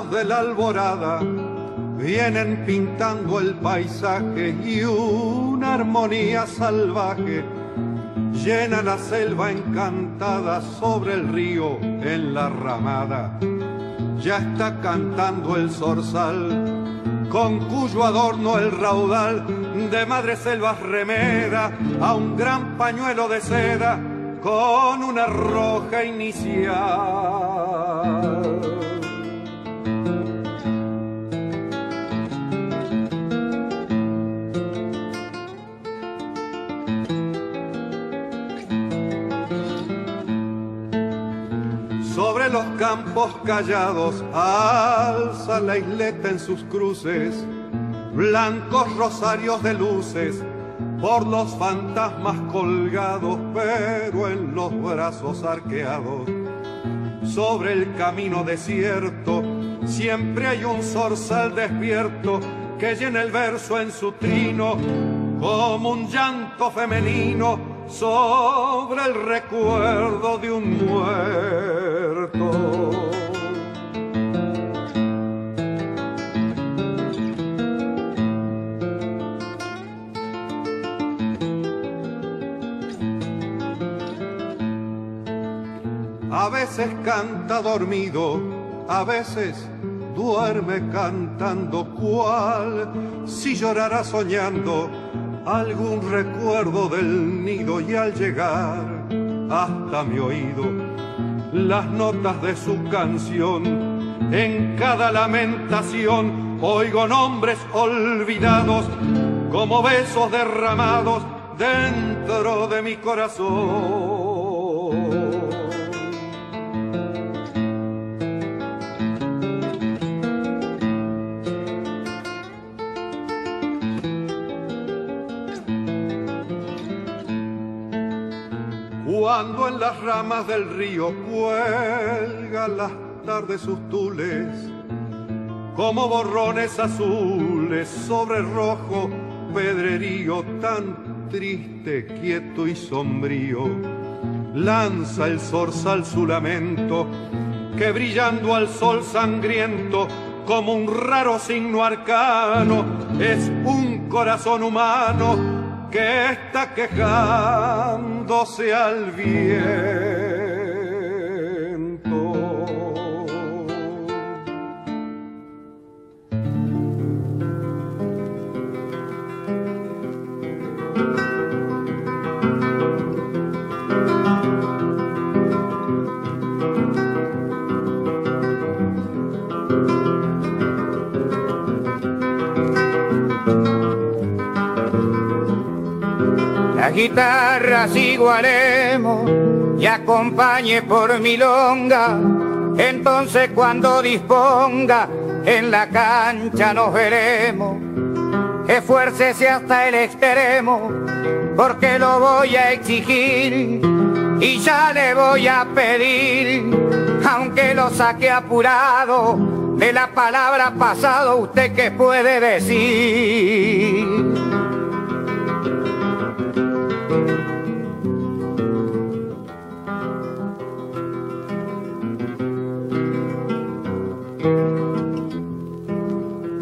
de la alborada vienen pintando el paisaje y una armonía salvaje llena la selva encantada sobre el río en la ramada. Ya está cantando el zorzal, con cuyo adorno el raudal de madre selvas remeda a un gran pañuelo de seda con una roja inicial. Campos callados alza la isleta en sus cruces, blancos rosarios de luces por los fantasmas colgados, pero en los brazos arqueados. Sobre el camino desierto siempre hay un zorzal despierto que llena el verso en su trino como un llanto femenino sobre el recuerdo de un muerto. A veces canta dormido, a veces duerme cantando cual si llorara soñando algún recuerdo del nido y al llegar hasta mi oído las notas de su canción. En cada lamentación oigo nombres olvidados como besos derramados dentro de mi corazón. Ramas del río cuelgan las tardes sus tules, como borrones azules sobre rojo pedrerío tan triste, quieto y sombrío, lanza el zorzal su lamento, que brillando al sol sangriento, como un raro signo arcano, es un corazón humano que está quejándose al viento. La guitarra sigo haremos y acompañe por milonga. Entonces cuando disponga en la cancha nos veremos. Esfuércese hasta el extremo porque lo voy a exigir y ya le voy a pedir, aunque lo saque apurado de la palabra pasado, usted qué puede decir.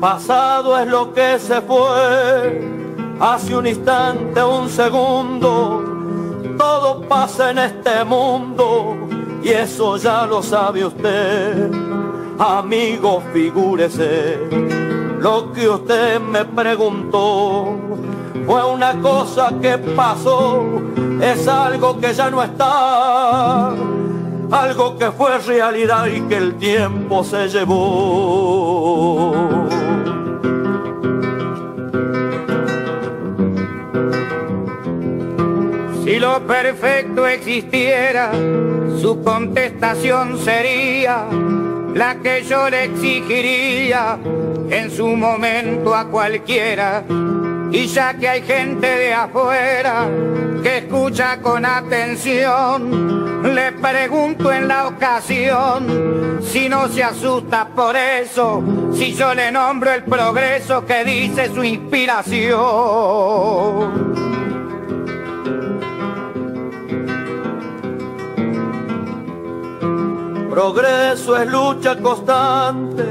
Pasado es lo que se fue, hace un instante, un segundo, todo pasa en este mundo y eso ya lo sabe usted. Amigo, figúrese, lo que usted me preguntó fue una cosa que pasó, es algo que ya no está, algo que fue realidad y que el tiempo se llevó. Lo perfecto existiera, su contestación sería la que yo le exigiría en su momento a cualquiera. Y ya que hay gente de afuera que escucha con atención, le pregunto en la ocasión si no se asusta por eso, si yo le nombro el progreso que dice su inspiración. Progreso es lucha constante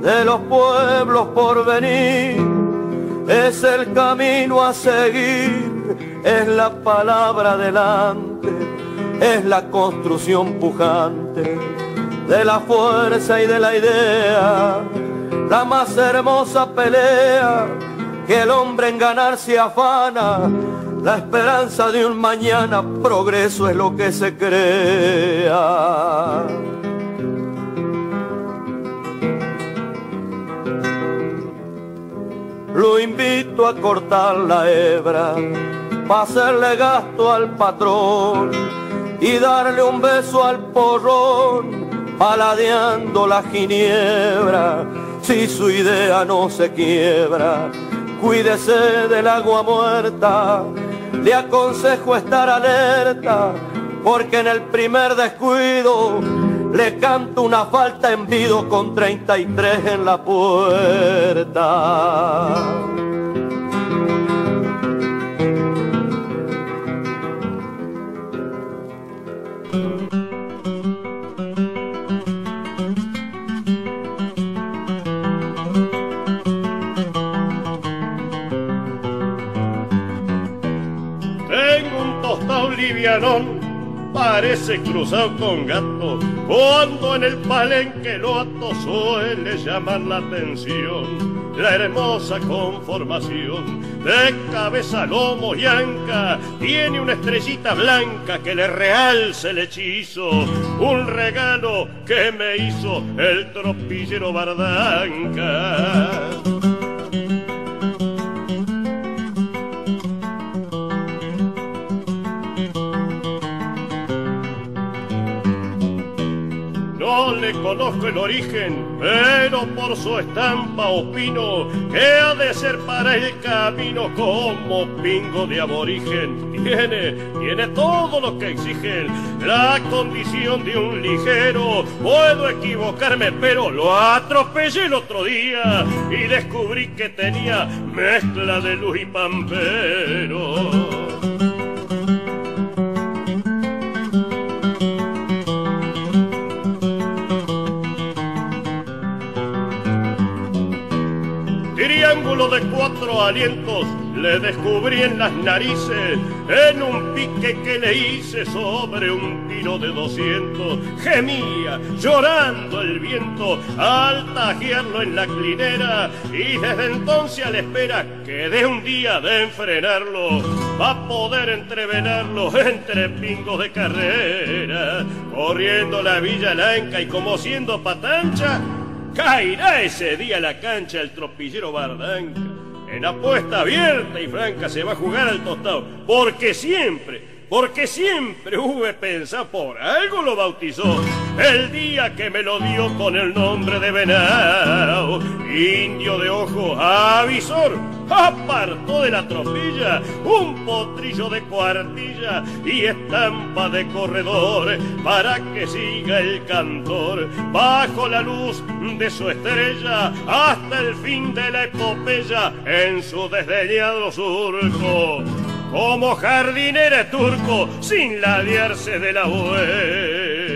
de los pueblos por venir. Es el camino a seguir, es la palabra delante, es la construcción pujante de la fuerza y de la idea, la más hermosa pelea que el hombre en ganar se afana la esperanza de un mañana, progreso es lo que se crea. Lo invito a cortar la hebra, para hacerle gasto al patrón y darle un beso al porrón, paladeando la ginebra, si su idea no se quiebra. Cuídese del agua muerta, le aconsejo estar alerta, porque en el primer descuido le canto una falta en vido con 33 en la puerta. parece cruzado con gato, cuando en el palenque lo ato suele llamar la atención. La hermosa conformación de cabeza, lomo y anca tiene una estrellita blanca que le realce el hechizo, un regalo que me hizo el tropillero Bardanca. Conozco el origen, pero por su estampa opino que ha de ser para el camino como pingo de aborigen. Tiene, tiene todo lo que exigen, la condición de un ligero. Puedo equivocarme, pero lo atropellé el otro día y descubrí que tenía mezcla de luz y pampero. De cuatro alientos le descubrí en las narices en un pique que le hice sobre un pino de doscientos. Gemía llorando el viento al tajearlo en la clinera y desde entonces a espera que de un día de enfrenarlo va a poder entrevenarlo entre pingos de carrera, corriendo la Villa Lanca y como siendo patancha Caerá ese día la cancha el tropillero Bardanca. En apuesta abierta y franca se va a jugar al tostado. Porque siempre, porque siempre hube pensado, por algo lo bautizó, el día que me lo dio con el nombre de venado, indio de ojo avisor, apartó de la tropilla un potrillo de cuartilla y estampa de corredor para que siga el cantor bajo la luz de su estrella hasta el fin de la epopeya en su desdeñado surco como jardinera turco sin ladearse de la huella.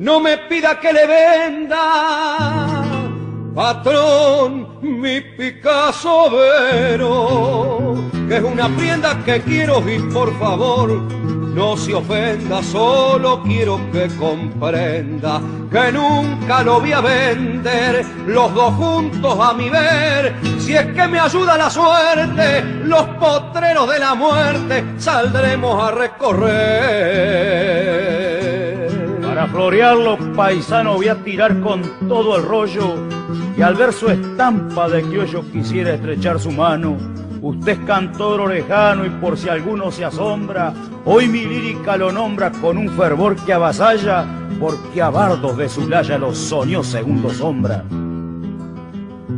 No me pida que le venda, patrón, mi Picasso Vero que es una prenda que quiero y por favor no se ofenda, solo quiero que comprenda que nunca lo voy a vender, los dos juntos a mi ver, si es que me ayuda la suerte, los potreros de la muerte saldremos a recorrer. Para florearlo, paisano, voy a tirar con todo el rollo y al ver su estampa de que yo quisiera estrechar su mano, Usted es cantor orejano y por si alguno se asombra, hoy mi lírica lo nombra con un fervor que avasalla, porque a bardos de su laya los soñó segundo sombra.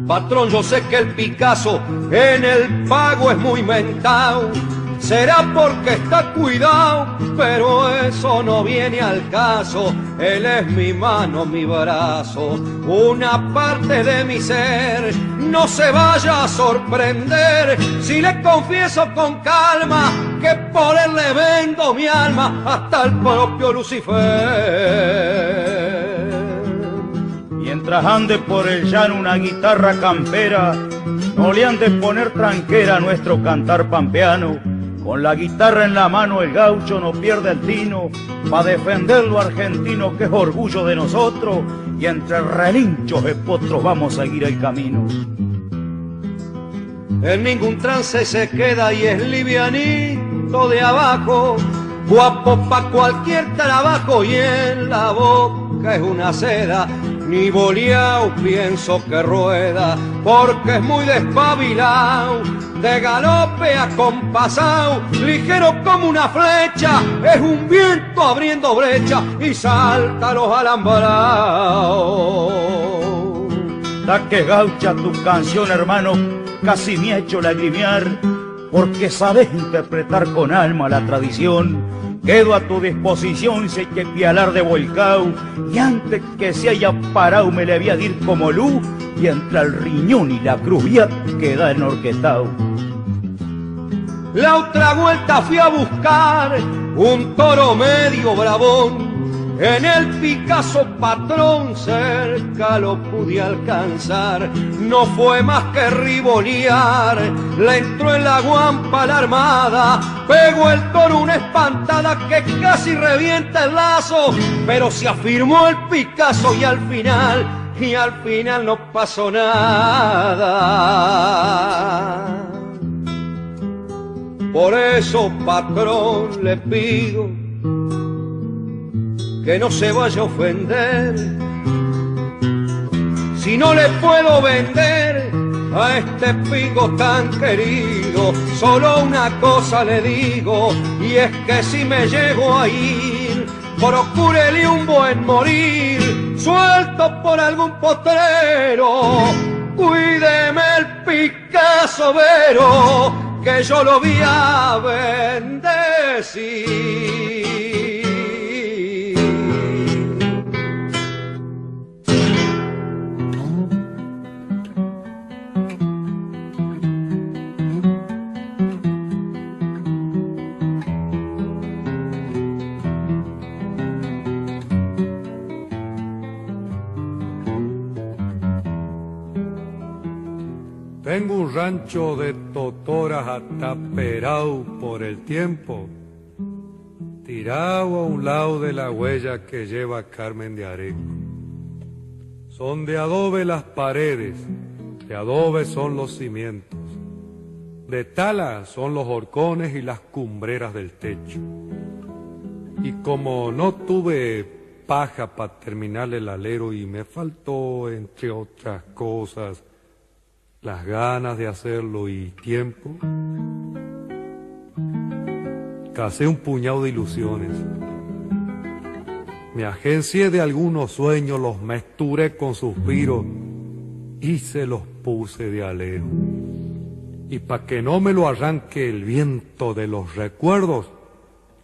Patrón, yo sé que el Picasso en el pago es muy mentao, será porque está cuidado, pero eso no viene al caso. Él es mi mano, mi brazo, una parte de mi ser. No se vaya a sorprender si le confieso con calma que por él le vendo mi alma hasta el propio Lucifer. Mientras ande por el llano una guitarra campera, no le han de poner tranquera a nuestro cantar pampeano. Con la guitarra en la mano el gaucho no pierde el tino, pa' defender lo argentino que es orgullo de nosotros, y entre relinchos de potros vamos a seguir el camino. En ningún trance se queda y es livianito de abajo, guapo pa' cualquier trabajo y en la boca es una seda ni boleao pienso que rueda, porque es muy despabilao, de galope acompasao, ligero como una flecha, es un viento abriendo brecha y salta los alambrados. Da que gaucha tu canción, hermano, casi me ha hecho lagrimear, porque sabes interpretar con alma la tradición Quedo a tu disposición si que pialar de volcao. Y antes que se haya parado me le había a ir como luz. Y entre el riñón y la cruz ya queda enorquetao. La otra vuelta fui a buscar un toro medio bravón en el Picasso patrón cerca lo pude alcanzar, no fue más que ribonear, le entró en la guampa la armada, pegó el toro una espantada que casi revienta el lazo, pero se afirmó el Picasso y al final, y al final no pasó nada. Por eso, patrón, le pido que no se vaya a ofender. Si no le puedo vender a este pico tan querido, solo una cosa le digo, y es que si me llego a ir, procúrele un buen morir, suelto por algún potrero, cuídeme el Picasso que yo lo vi a bendecir. Tengo un rancho de totoras ataperado por el tiempo, tirado a un lado de la huella que lleva Carmen de Areco. Son de adobe las paredes, de adobe son los cimientos, de tala son los horcones y las cumbreras del techo. Y como no tuve paja para terminar el alero y me faltó, entre otras cosas, las ganas de hacerlo y tiempo, casé un puñado de ilusiones. Me agencié de algunos sueños, los mesturé con suspiros y se los puse de alero. Y para que no me lo arranque el viento de los recuerdos,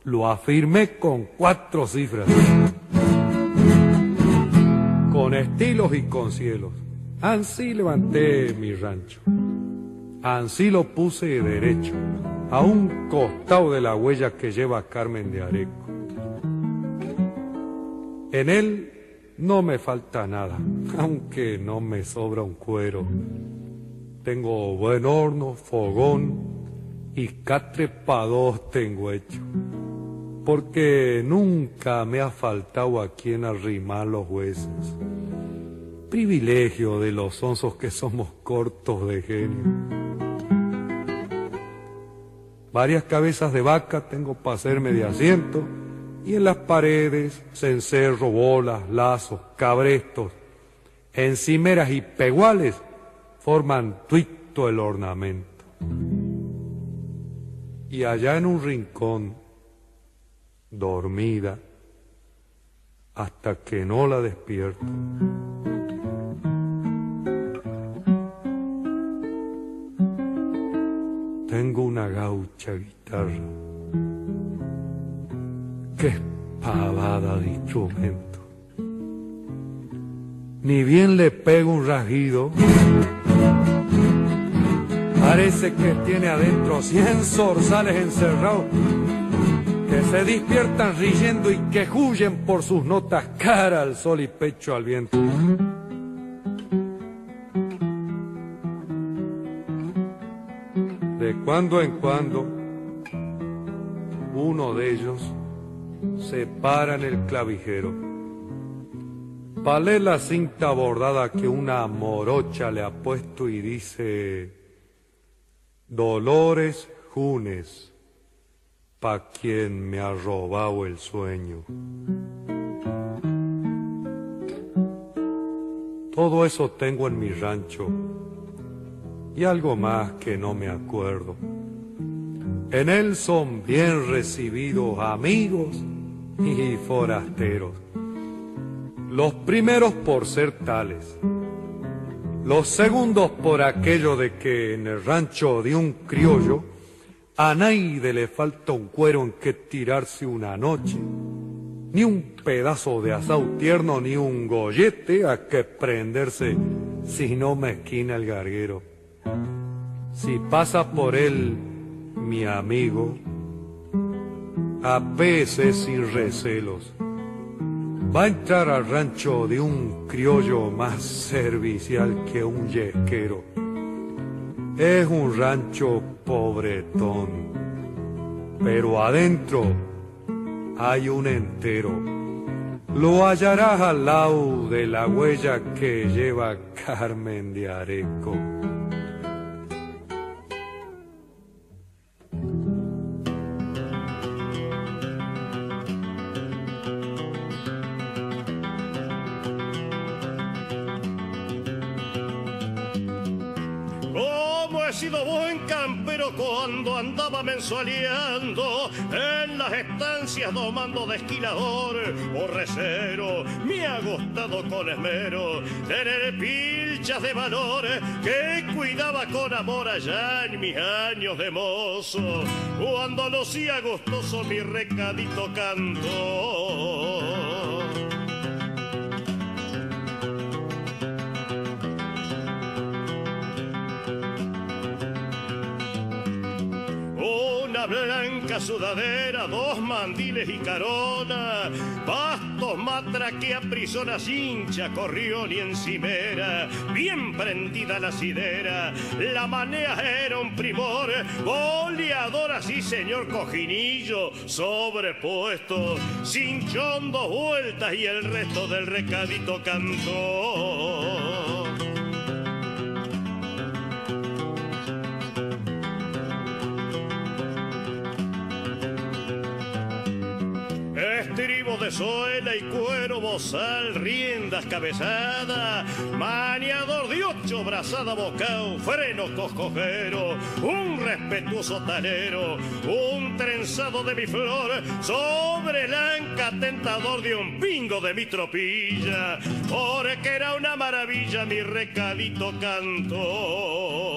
lo afirmé con cuatro cifras. Con estilos y con cielos. Ansí levanté mi rancho, ansí lo puse derecho, a un costado de la huella que lleva Carmen de Areco. En él no me falta nada, aunque no me sobra un cuero. Tengo buen horno, fogón y catre tengo hecho, porque nunca me ha faltado a quien arrimar los huesos privilegio de los onzos que somos cortos de genio. Varias cabezas de vaca tengo para hacerme de asiento y en las paredes cencerro, bolas, lazos, cabrestos, encimeras y peguales forman tuito el ornamento. Y allá en un rincón, dormida, hasta que no la despierto. Tengo una gaucha guitarra. Qué pavada de instrumento. Ni bien le pego un rasguido. Parece que tiene adentro cien zorzales encerrados que se despiertan riendo y que huyen por sus notas cara al sol y pecho al viento. Cuando en cuando, uno de ellos se para en el clavijero. Vale la cinta bordada que una morocha le ha puesto y dice Dolores Junes, pa' quien me ha robado el sueño. Todo eso tengo en mi rancho y algo más que no me acuerdo. En él son bien recibidos amigos y forasteros. Los primeros por ser tales, los segundos por aquello de que en el rancho de un criollo a nadie le falta un cuero en que tirarse una noche, ni un pedazo de asado tierno, ni un gollete a que prenderse si no me esquina el garguero. Si pasa por él mi amigo, a veces sin recelos, va a entrar al rancho de un criollo más servicial que un yesquero. Es un rancho pobretón, pero adentro hay un entero. Lo hallarás al lado de la huella que lleva Carmen de Areco. Mensualeando en las estancias domando de esquilador o recero. Me ha gustado con esmero tener pilchas de valor que cuidaba con amor allá en mis años de mozo. Cuando lucía gustoso mi recadito canto. Blanca sudadera, dos mandiles y carona, bastos, matraquea, prisona, cincha, corrión y encimera, bien prendida la sidera, la manea era un primor, boleador así señor cojinillo, sobrepuesto, cinchón dos vueltas y el resto del recadito cantó. De suela y cuero, bozal, riendas, cabezada, maniador de ocho, brazada, bocao, freno, coscojero, un respetuoso talero, un trenzado de mi flor, sobre el anca tentador de un pingo de mi tropilla, porque era una maravilla mi recadito cantor.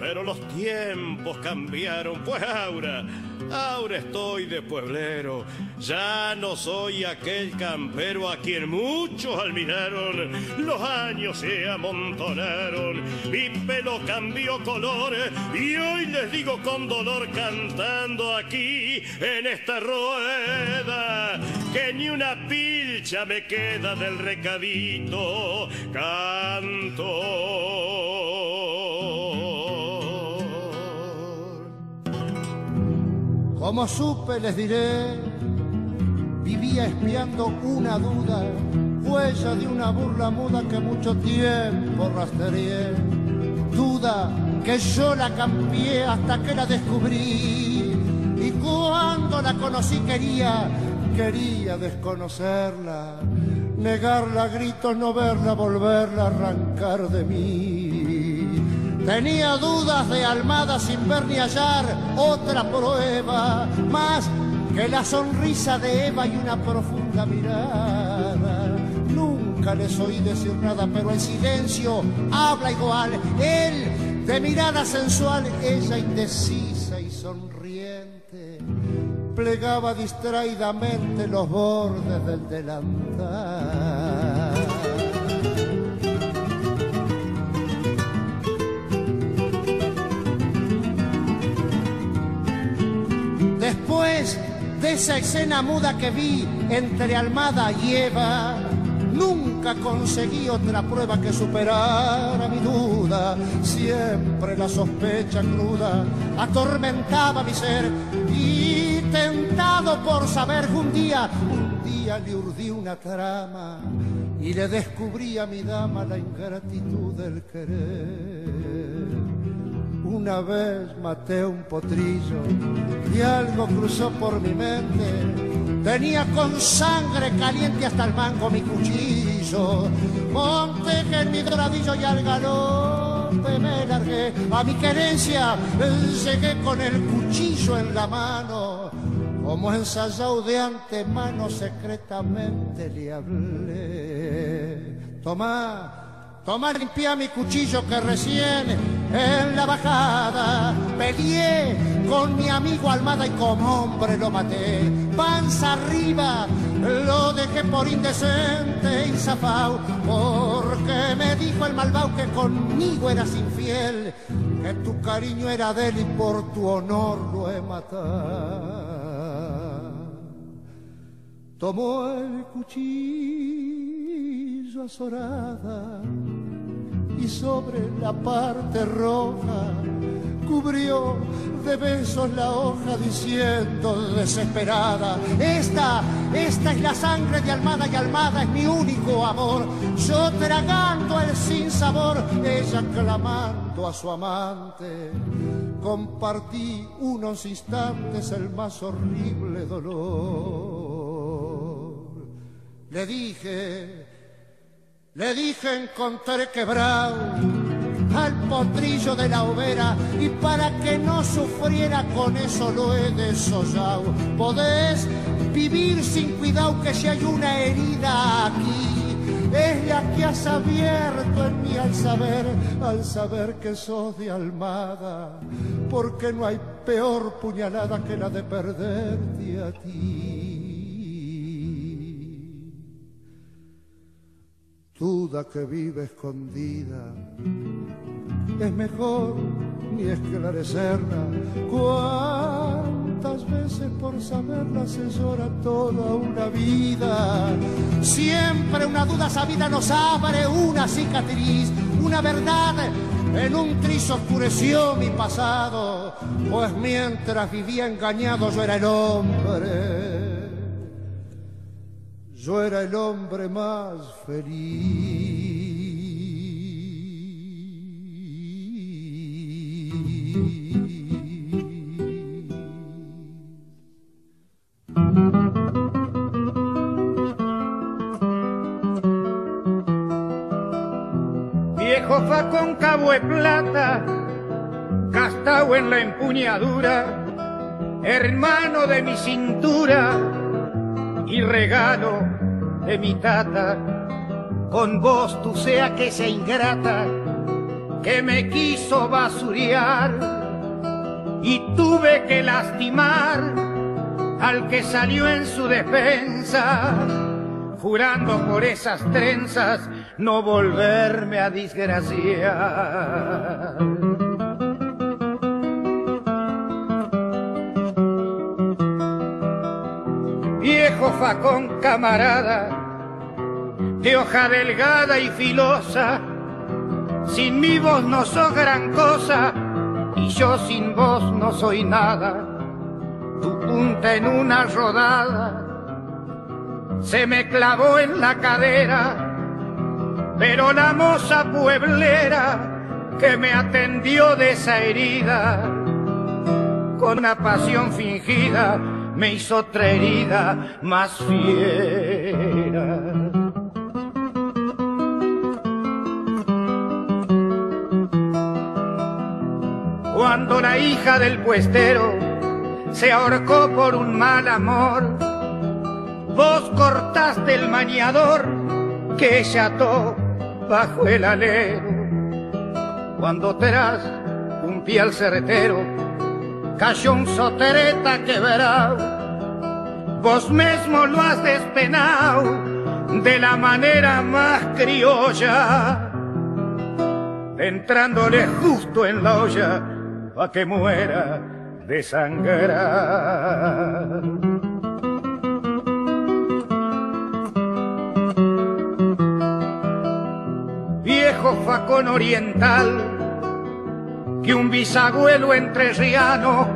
Pero los tiempos cambiaron, pues ahora Ahora estoy de pueblero, ya no soy aquel campero a quien muchos admiraron. Los años se amontonaron, mi pelo cambió color y hoy les digo con dolor cantando aquí en esta rueda que ni una pilcha me queda del recadito. Canto. Como supe les diré, vivía espiando una duda, huella de una burla muda que mucho tiempo rastreé. Duda que yo la cambié hasta que la descubrí. Y cuando la conocí quería, quería desconocerla, negarla a gritos, no verla, volverla a arrancar de mí. Tenía dudas de Almada sin ver ni hallar otra prueba, más que la sonrisa de Eva y una profunda mirada. Nunca les oí decir nada, pero el silencio habla igual. Él de mirada sensual, ella indecisa y sonriente, plegaba distraídamente los bordes del delantal. Después de esa escena muda que vi entre Almada y Eva, nunca conseguí otra prueba que superara mi duda. Siempre la sospecha cruda atormentaba mi ser y tentado por saber un día, un día le urdí una trama y le descubrí a mi dama la ingratitud del querer. Una vez maté un potrillo y algo cruzó por mi mente. Tenía con sangre caliente hasta el mango mi cuchillo. Monté en mi doradillo y al galope me largué. A mi querencia llegué con el cuchillo en la mano. Como ensayado de antemano secretamente le hablé. Tomá Toma limpia mi cuchillo que recién en la bajada peleé con mi amigo Almada y como hombre lo maté. Panza arriba lo dejé por indecente y zafao porque me dijo el malvao que conmigo eras infiel, que tu cariño era de y por tu honor lo he matado. Tomó el cuchillo azorada y sobre la parte roja cubrió de besos la hoja diciendo desesperada, esta, esta es la sangre de Almada y Almada es mi único amor, yo tragando el sinsabor, ella clamando a su amante, compartí unos instantes el más horrible dolor. Le dije, le dije encontré quebrado al potrillo de la hoguera y para que no sufriera con eso lo he desollado. Podés vivir sin cuidado que si hay una herida aquí es la que has abierto en mí al saber, al saber que sos de almada, porque no hay peor puñalada que la de perderte a ti. Duda que vive escondida. Es mejor ni esclarecerla. Cuántas veces por saberla se llora toda una vida. Siempre una duda sabida nos abre una cicatriz, una verdad. En un tris oscureció mi pasado, pues mientras vivía engañado yo era el hombre yo era el hombre más feliz. Viejo cabo de plata, gastado en la empuñadura, hermano de mi cintura y regalo de mi tata, con vos tú sea que sea ingrata, que me quiso basuriar y tuve que lastimar al que salió en su defensa, jurando por esas trenzas no volverme a desgraciar. Viejo facón camarada, de hoja delgada y filosa, sin mi voz no sos gran cosa, y yo sin vos no soy nada. Tu punta en una rodada se me clavó en la cadera, pero la moza pueblera que me atendió de esa herida, con una pasión fingida, me hizo otra herida más fiera. Cuando la hija del puestero se ahorcó por un mal amor, vos cortaste el maniador que ella ató bajo el alero. cuando tras un piel certero cayó un sotereta quebrado, vos mismo lo has despenado de la manera más criolla, entrándole justo en la olla pa' que muera de sangrar. Viejo facón oriental que un bisabuelo entrerriano,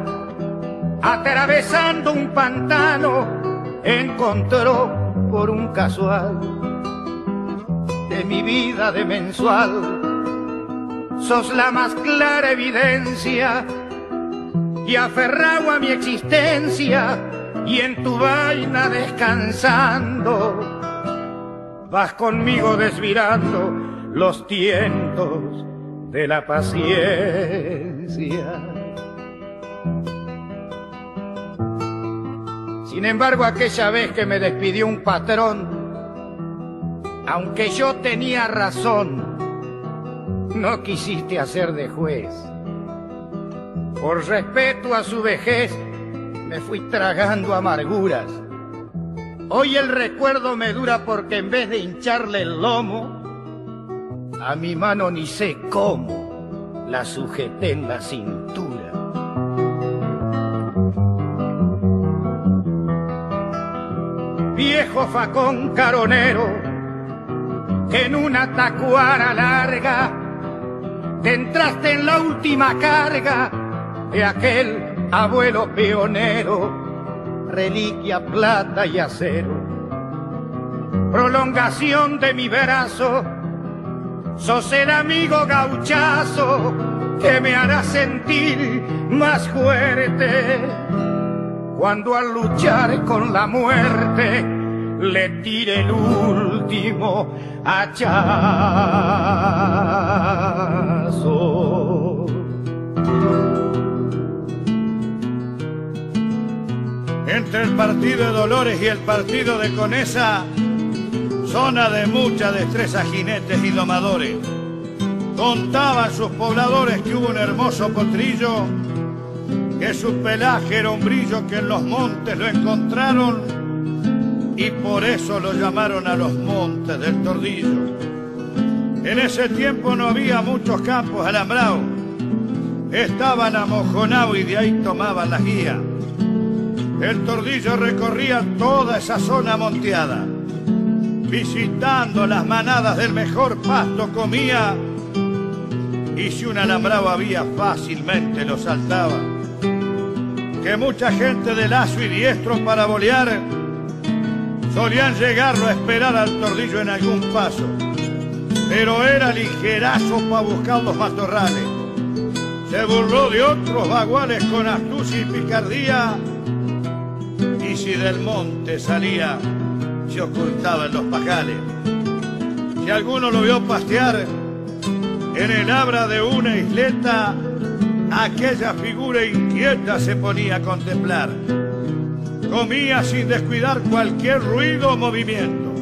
atravesando un pantano, encontró por un casual de mi vida de mensual. Sos la más clara evidencia y aferrado a mi existencia y en tu vaina descansando. Vas conmigo desvirando los tientos de la paciencia. Sin embargo, aquella vez que me despidió un patrón, aunque yo tenía razón, no quisiste hacer de juez. Por respeto a su vejez, me fui tragando amarguras. Hoy el recuerdo me dura porque en vez de hincharle el lomo, a mi mano ni sé cómo la sujeté en la cintura. Viejo facón caronero, que en una tacuara larga te entraste en la última carga de aquel abuelo pionero, reliquia plata y acero, prolongación de mi brazo Sos el amigo gauchazo que me hará sentir más fuerte cuando al luchar con la muerte le tire el último hachazo. Entre el partido de Dolores y el partido de Conesa zona de mucha destreza jinetes y domadores. Contaban sus pobladores que hubo un hermoso potrillo, que su pelaje era un brillo que en los montes lo encontraron y por eso lo llamaron a los montes del tordillo. En ese tiempo no había muchos campos alambrados, estaban amojonados y de ahí tomaban la guía. El tordillo recorría toda esa zona monteada visitando las manadas del mejor pasto comía y si un alambrado había fácilmente lo saltaba. Que mucha gente de lazo y diestro para bolear solían llegarlo a esperar al tordillo en algún paso, pero era ligerazo para buscar los matorrales. Se burló de otros baguales con astucia y picardía y si del monte salía se ocultaba en los pajales. Si alguno lo vio pastear en el abra de una isleta, aquella figura inquieta se ponía a contemplar. Comía sin descuidar cualquier ruido o movimiento.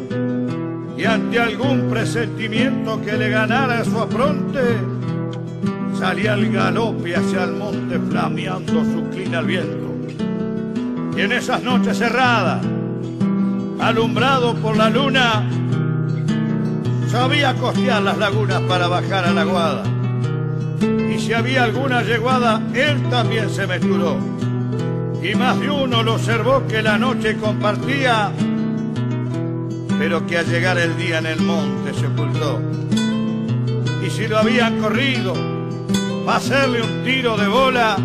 Y ante algún presentimiento que le ganara su afronte, salía al galope hacia el monte flameando su clina al viento. Y en esas noches cerradas, alumbrado por la luna, sabía costear las lagunas para bajar a la guada. Y si había alguna yeguada, él también se mezcló. Y más de uno lo observó que la noche compartía, pero que al llegar el día en el monte se ocultó. Y si lo habían corrido para hacerle un tiro de bola,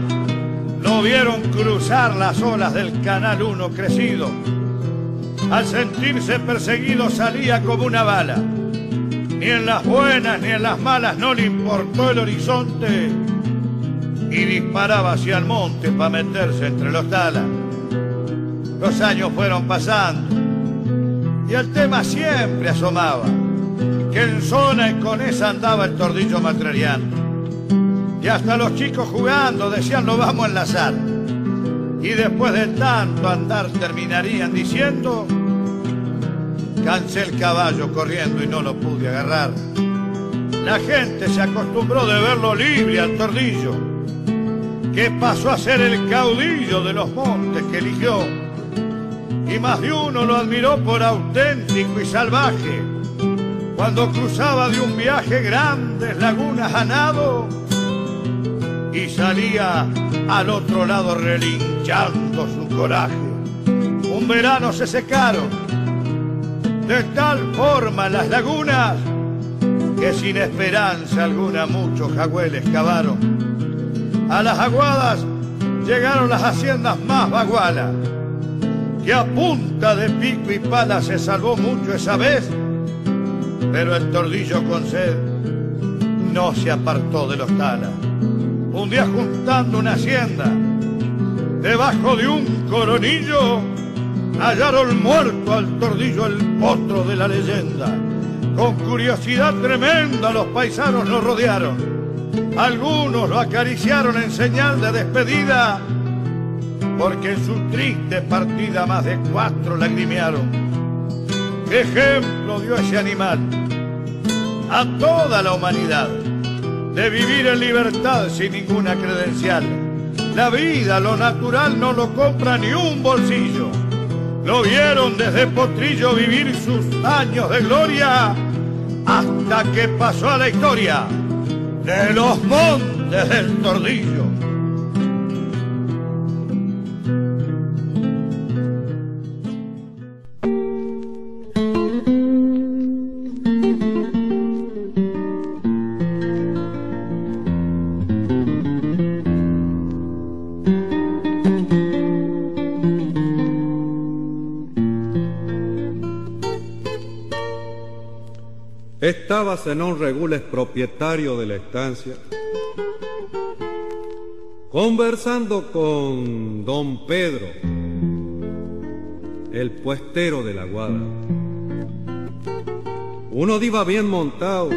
lo vieron cruzar las olas del Canal 1 crecido al sentirse perseguido salía como una bala. Ni en las buenas ni en las malas no le importó el horizonte y disparaba hacia el monte para meterse entre los talas. Los años fueron pasando y el tema siempre asomaba, que en zona y con esa andaba el tordillo material. Y hasta los chicos jugando decían lo vamos a enlazar. Y después de tanto andar terminarían diciendo Cansé el caballo corriendo y no lo pude agarrar. la gente se acostumbró de verlo libre al tordillo, que pasó a ser el caudillo de los montes que eligió. Y más de uno lo admiró por auténtico y salvaje, cuando cruzaba de un viaje grandes lagunas a nado y salía al otro lado relinchando su coraje. Un verano se secaron de tal forma las lagunas que sin esperanza alguna muchos jagüeles cavaron. A las aguadas llegaron las haciendas más bagualas, que a punta de pico y pala se salvó mucho esa vez, pero el tordillo con sed no se apartó de los talas. Un día juntando una hacienda, debajo de un coronillo, hallaron muerto al tordillo el potro de la leyenda con curiosidad tremenda los paisanos lo rodearon. Algunos lo acariciaron en señal de despedida, porque en su triste partida más de cuatro lagrimearon. ¿Qué ejemplo dio ese animal a toda la humanidad de vivir en libertad sin ninguna credencial? La vida, lo natural, no lo compra ni un bolsillo. Lo vieron desde Potrillo vivir sus años de gloria hasta que pasó a la historia de los montes del Tordillo. Estaba Zenón Regules, propietario de la estancia, conversando con don Pedro, el puestero de la guada. Uno iba bien montado,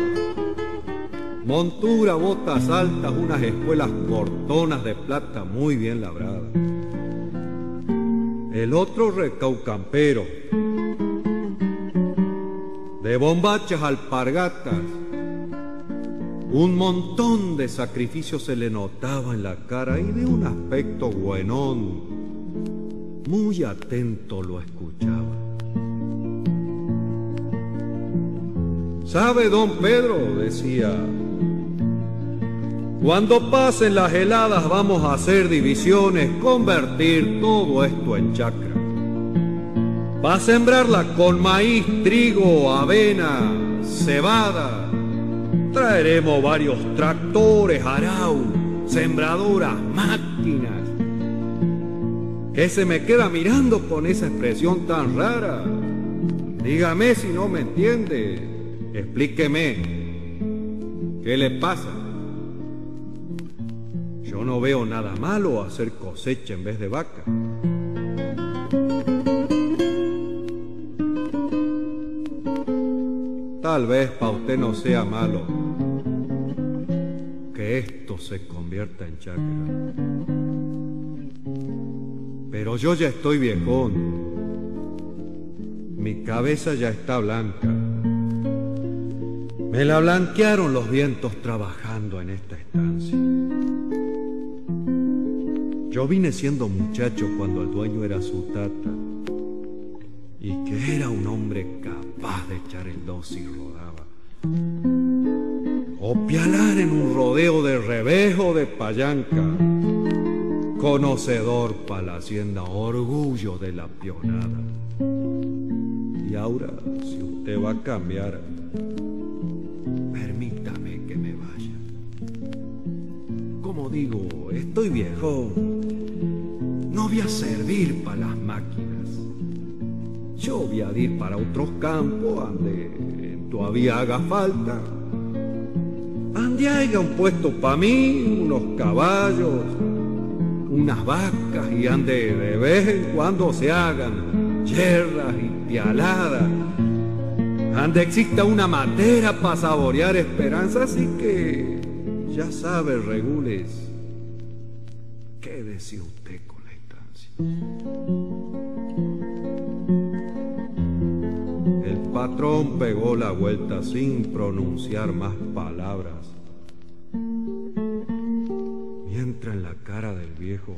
montura, botas altas, unas espuelas cortonas de plata muy bien labradas. El otro recaucampero, de bombachas alpargatas. Un montón de sacrificios se le notaba en la cara y de un aspecto buenón. Muy atento lo escuchaba. ¿Sabe, don Pedro? decía. Cuando pasen las heladas vamos a hacer divisiones, convertir todo esto en chacra. Va a sembrarla con maíz, trigo, avena, cebada. Traeremos varios tractores, arau, sembradoras, máquinas. ¿Qué se me queda mirando con esa expresión tan rara? Dígame si no me entiende. Explíqueme. ¿Qué le pasa? Yo no veo nada malo hacer cosecha en vez de vaca. Tal vez para usted no sea malo que esto se convierta en chacra. Pero yo ya estoy viejón. Mi cabeza ya está blanca. Me la blanquearon los vientos trabajando en esta estancia. Yo vine siendo muchacho cuando el dueño era su tata y que era un hombre capaz de echar el dos y rodaba. O pialar en un rodeo de revejo de payanca, conocedor para la hacienda, orgullo de la pionada. Y ahora, si usted va a cambiar, permítame que me vaya. Como digo, estoy viejo, no voy a servir para las máquinas yo voy a ir para otros campos donde todavía haga falta. Ande haya un puesto para mí, unos caballos, unas vacas y ande de vez en cuando se hagan yerras y pialadas. Ande exista una matera para saborear esperanza, así que ya sabe, Regules, quédese usted con la estancia. Patrón pegó la vuelta sin pronunciar más palabras. Mientras en la cara del viejo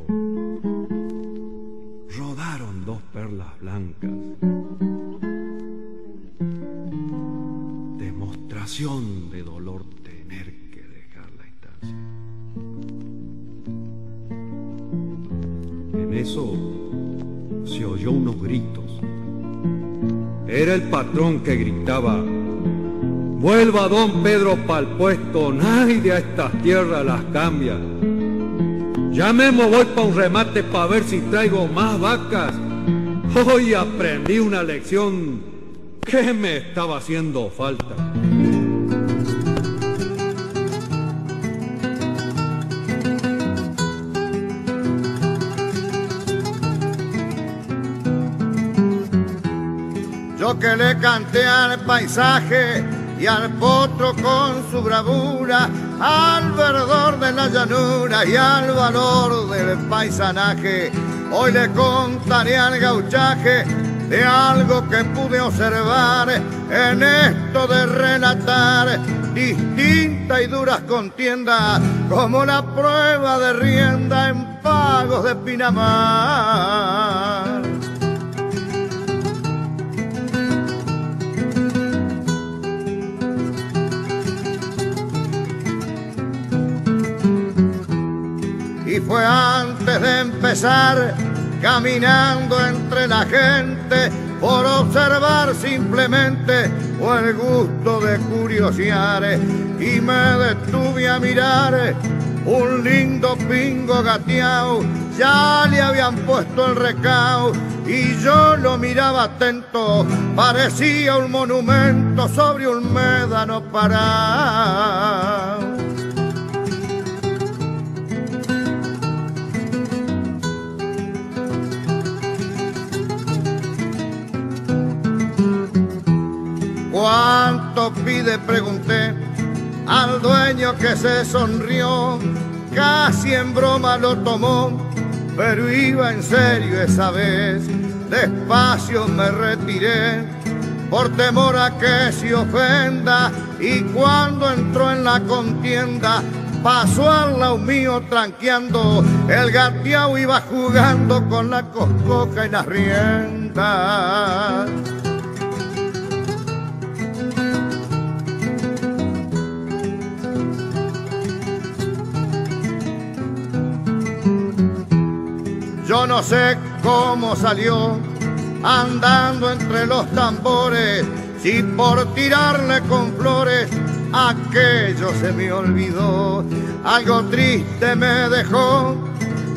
rodaron dos perlas blancas. Demostración de dolor tener que dejar la instancia. En eso se oyó unos gritos. Era el patrón que gritaba, vuelva don Pedro pa'l puesto, nadie a estas tierras las cambia. Ya mismo voy pa' un remate pa' ver si traigo más vacas. Hoy aprendí una lección que me estaba haciendo falta. Que le canté al paisaje y al potro con su bravura, al verdor de la llanura y al valor del paisanaje. Hoy le contaré al gauchaje de algo que pude observar en esto de relatar distintas y duras contiendas, como la prueba de rienda en pagos de Pinamar. Fue antes de empezar caminando entre la gente por observar simplemente o el gusto de curiosear. Y me detuve a mirar un lindo pingo gateado. Ya le habían puesto el recao y yo lo miraba atento. Parecía un monumento sobre un médano parado ¿Cuánto pide? Pregunté al dueño que se sonrió, casi en broma lo tomó, pero iba en serio esa vez. Despacio me retiré por temor a que se ofenda y cuando entró en la contienda pasó al lado mío tranqueando, el gateado iba jugando con la coscoca y las riendas. Yo no sé cómo salió andando entre los tambores, si por tirarle con flores aquello se me olvidó. Algo triste me dejó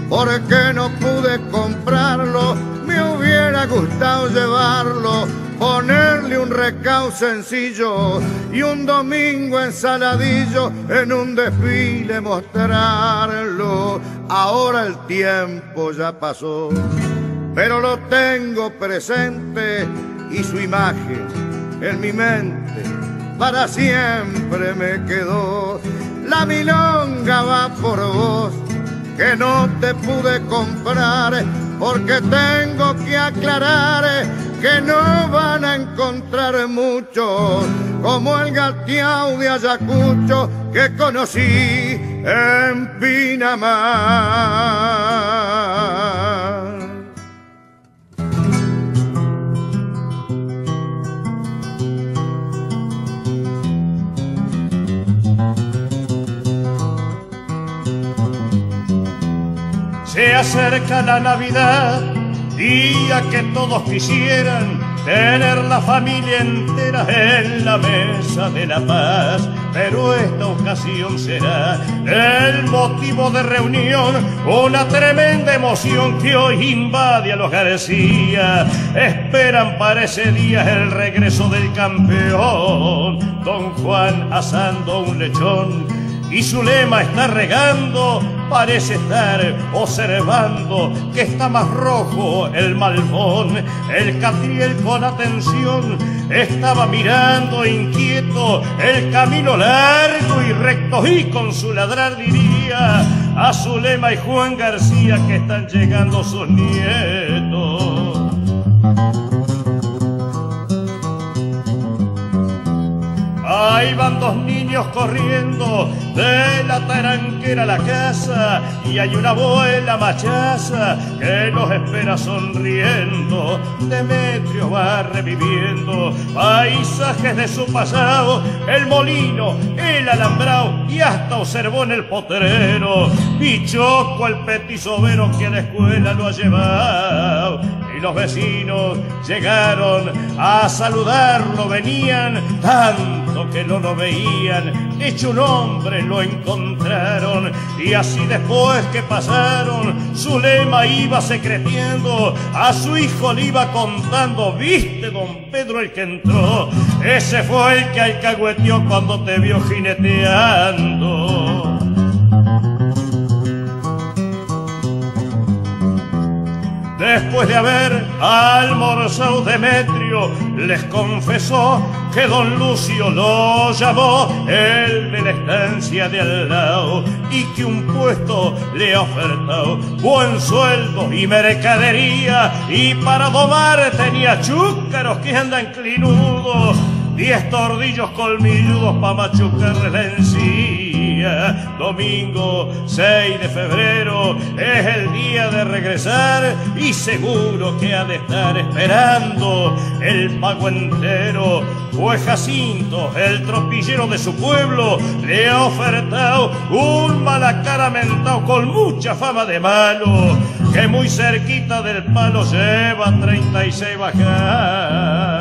porque no pude comprarlo, me hubiera gustado llevarlo ponerle un recao sencillo y un domingo ensaladillo en un desfile mostrarlo. Ahora el tiempo ya pasó, pero lo tengo presente y su imagen en mi mente para siempre me quedó. La milonga va por vos, que no te pude comprar, porque tengo que aclarar que no van a encontrar muchos como el gateao de Ayacucho que conocí en Pinamar. Se acerca la Navidad, día que todos quisieran tener la familia entera en la mesa de la paz. Pero esta ocasión será el motivo de reunión, una tremenda emoción que hoy invade a los García. Esperan para ese día el regreso del campeón, don Juan asando un lechón y su lema está regando, parece estar observando que está más rojo el malvón. El catriel con atención estaba mirando inquieto el camino largo y recto y con su ladrar diría a su lema y Juan García que están llegando sus nietos. Ahí van dos niños corriendo de la taranquera a la casa y hay una abuela machaza que los espera sonriendo. Demetrio va reviviendo paisajes de su pasado, el molino, el alambrado y hasta observó en el potrero Pichoco al petizovero que a la escuela lo ha llevado y los vecinos llegaron a saludarlo, venían tanto que no lo veían, hecho un hombre lo encontraron. Y así después que pasaron, su lema iba secretiendo, a su hijo le iba contando, viste don Pedro el que entró, ese fue el que alcahueteó cuando te vio jineteando. Después de haber almorzado Demetrio, les confesó que don Lucio lo llamó el de la estancia de al lado y que un puesto le ha ofertado buen sueldo y mercadería y para domar tenía chúcaros que andan clinudos diez tordillos colmilludos pa' machucarle la encía. Domingo 6 de febrero es el día de regresar y seguro que ha de estar esperando el pago entero. Pues Jacinto, el tropillero de su pueblo, le ha ofertado un malacaramentado con mucha fama de malo, que muy cerquita del palo lleva 36 bajas.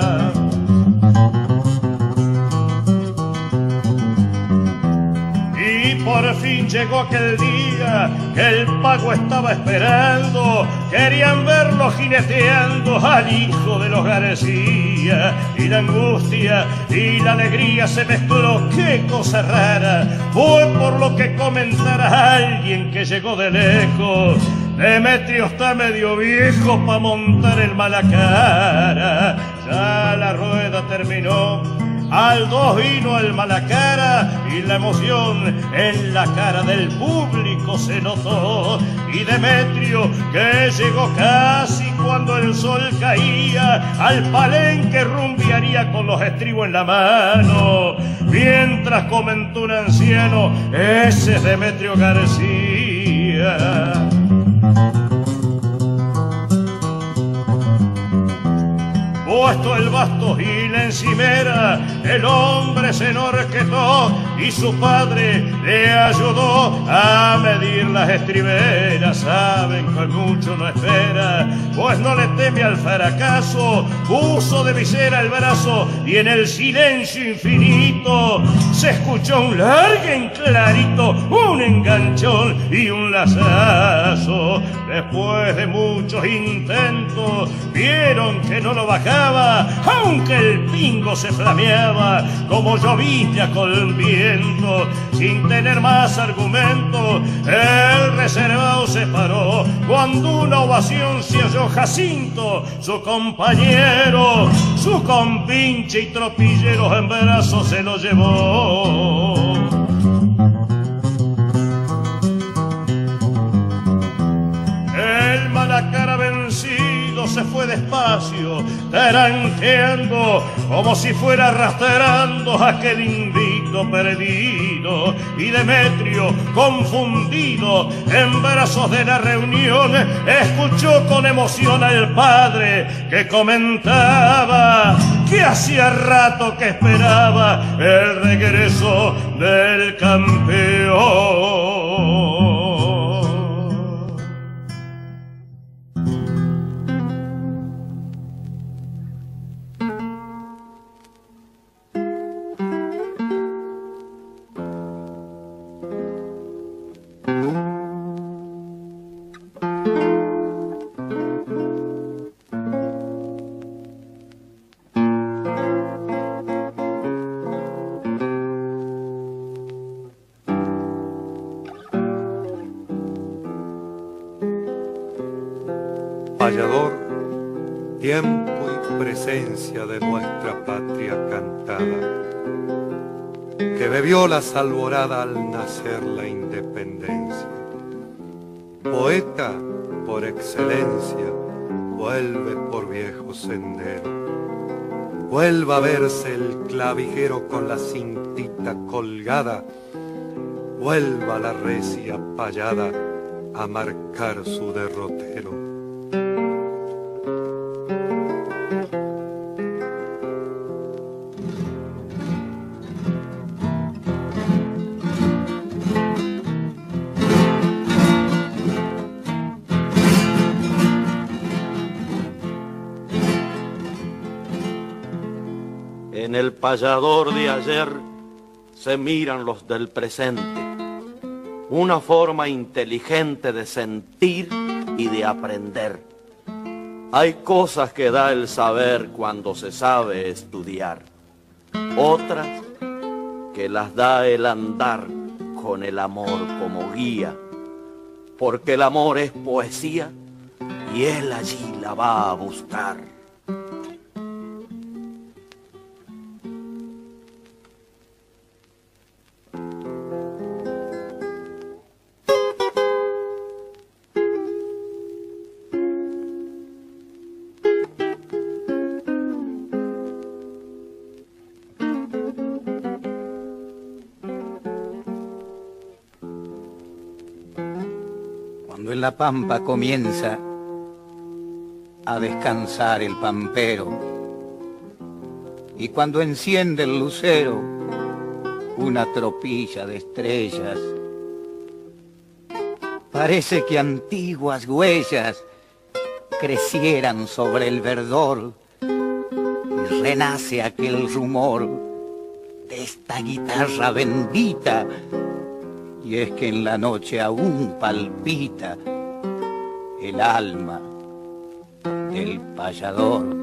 Fin llegó aquel día que el pago estaba esperando. Querían verlo jineteando al hijo de los García. Y la angustia y la alegría se mezcló. Qué cosa rara. Fue por lo que comentara alguien que llegó de lejos. Demetrio está medio viejo para montar el malacara. Ya la rueda terminó al dos vino el mala cara y la emoción en la cara del público se notó. Y Demetrio, que llegó casi cuando el sol caía, al palenque rumbiaría con los estribos en la mano. Mientras comentó un anciano, ese es Demetrio García. Puesto el basto y la encimera, el hombre se enorquetó y su padre le ayudó a medir las estriberas. Saben que mucho no espera, pues no le teme al fracaso. Puso de visera el brazo y en el silencio infinito se escuchó un largo clarito, un enganchón y un lazazo. Después de muchos intentos, vieron que no lo bajaba, aunque el pingo se flameaba como llovía con viento. Sin tener más argumento, el reservado se paró cuando una ovación se oyó Jacinto, su compañero, su compinche y tropillero en brazos se lo llevó. Despacio, taranqueando como si fuera arrastrando aquel invicto perdido. Y Demetrio, confundido en brazos de la reunión, escuchó con emoción al padre que comentaba que hacía rato que esperaba el regreso del campeón. Tiempo y presencia de nuestra patria cantada, que bebió la salvorada al nacer la independencia. Poeta por excelencia, vuelve por viejo sendero. vuelva a verse el clavijero con la cintita colgada, vuelva la recia payada a marcar su derrotero. Payador de ayer se miran los del presente, una forma inteligente de sentir y de aprender. Hay cosas que da el saber cuando se sabe estudiar, otras que las da el andar con el amor como guía, porque el amor es poesía y él allí la va a buscar. La pampa comienza a descansar el pampero. Y cuando enciende el lucero, una tropilla de estrellas, parece que antiguas huellas crecieran sobre el verdor y renace aquel rumor de esta guitarra bendita y es que en la noche aún palpita el alma del payador.